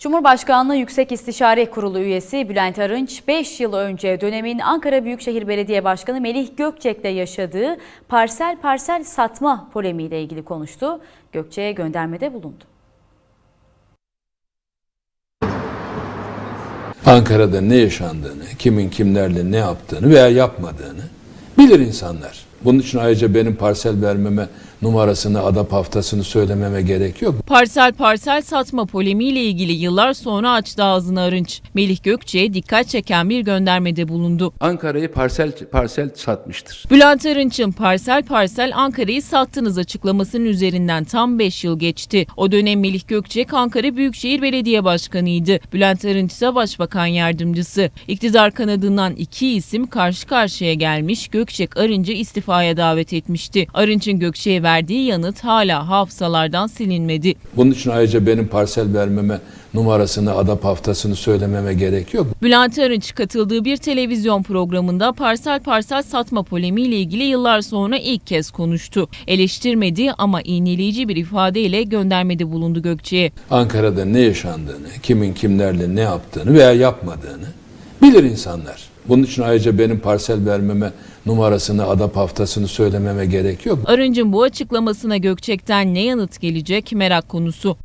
Cumhurbaşkanlığı Yüksek İstişare Kurulu üyesi Bülent Arınç 5 yıl önce dönemin Ankara Büyükşehir Belediye Başkanı Melih Gökçek'le yaşadığı parsel parsel satma polemiğiyle ilgili konuştu. Gökçek'e göndermede bulundu. Ankara'da ne yaşandığını, kimin kimlerle ne yaptığını veya yapmadığını bilir insanlar. Bunun için ayrıca benim parsel vermeme numarasını, adap haftasını söylememe gerek yok. Parsel parsel satma polemiğiyle ilgili yıllar sonra açtı ağzını Arınç. Melih Gökçe'ye dikkat çeken bir göndermede bulundu. Ankara'yı parsel parsel satmıştır. Bülent Arınç'ın parsel parsel Ankara'yı sattınız açıklamasının üzerinden tam 5 yıl geçti. O dönem Melih Gökçek Ankara Büyükşehir Belediye Başkanı'ydı. Bülent Arınç ise Başbakan Yardımcısı. İktidar kanadından iki isim karşı karşıya gelmiş Gökçek Arınç'ı istifaya davet etmişti. Arınç'ın Gökçek'e verdiği yanıt hala hafızalardan silinmedi. Bunun için ayrıca benim parsel vermeme numarasını, adap haftasını söylememe gerek yok. Bülent Arınç katıldığı bir televizyon programında parsel parsel satma polemiğiyle ilgili yıllar sonra ilk kez konuştu. Eleştirmedi ama iğneleyici bir ifadeyle göndermede bulundu Gökçe'ye. Ankara'da ne yaşandığını, kimin kimlerle ne yaptığını veya yapmadığını bilir insanlar. Bunun için ayrıca benim parsel vermeme numarasını, adap haftasını söylememe gerek yok. Arınç'ın bu açıklamasına Gökçek'ten ne yanıt gelecek merak konusu.